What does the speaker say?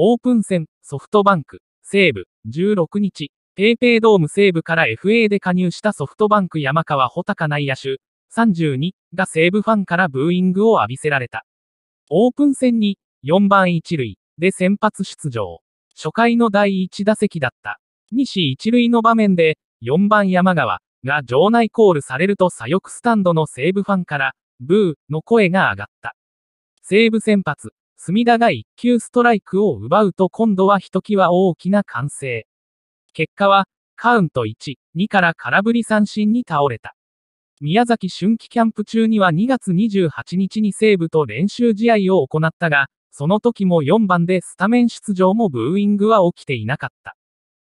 オープン戦、ソフトバンク、西武、16日、ペイペイドーム西武から FA で加入したソフトバンク山川穂高内野手、32が西武ファンからブーイングを浴びせられた。オープン戦に4番1塁で先発出場。初回の第1打席だった。西1塁の場面で4番山川が場内コールされると左翼スタンドの西武ファンからブーの声が上がった。西武先発、隅田が一球ストライクを奪うと今度はひときわ大きな歓声。結果は、カウント1、2から空振り三振に倒れた。宮崎春季キャンプ中には2月28日に西武と練習試合を行ったが、その時も4番でスタメン出場もブーイングは起きていなかった。